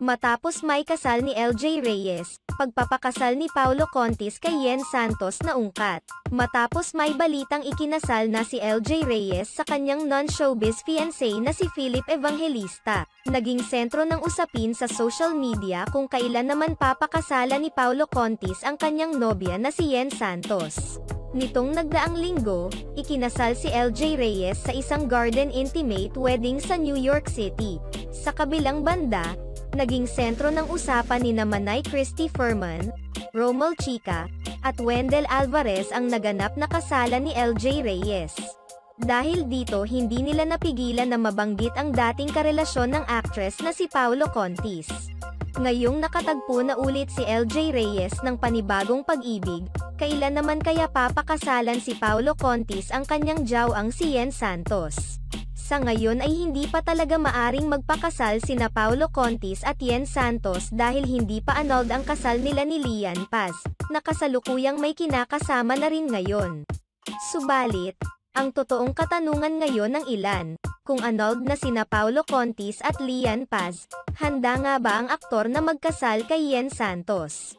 Matapos may kasal ni LJ Reyes, pagpapakasal ni Paulo Contis kay Yen Santos na ungkat. Matapos may balitang ikinasal na si LJ Reyes sa kanyang non-showbiz fiancé na si Philip Evangelista. Naging sentro ng usapin sa social media kung kailan naman papakasalan ni Paulo Contis ang kanyang nobya na si Yen Santos. Nitong nagdaang linggo, ikinasal si LJ Reyes sa isang garden intimate wedding sa New York City. Sa kabilang banda, naging sentro ng usapan ni Manay Christy Furman, Romel Chica, at Wendell Alvarez ang naganap na kasalan ni LJ Reyes. Dahil dito hindi nila napigilan na mabanggit ang dating karelasyon ng actress na si Paolo Contis. Ngayong nakatagpo na ulit si LJ Reyes ng panibagong pag-ibig, kailan naman kaya papakasalan si Paolo Contis ang kanyang jawang si Yen Santos? Sa ngayon ay hindi pa talaga maaring magpakasal sina Paulo Contis at Yen Santos dahil hindi pa annulled ang kasal nila ni Lian Paz, na kasalukuyang may kinakasama na rin ngayon. Subalit, ang totoong katanungan ngayon ng ilan, kung annulled na sina Paulo Contis at Lian Paz, handa nga ba ang aktor na magkasal kay Yen Santos?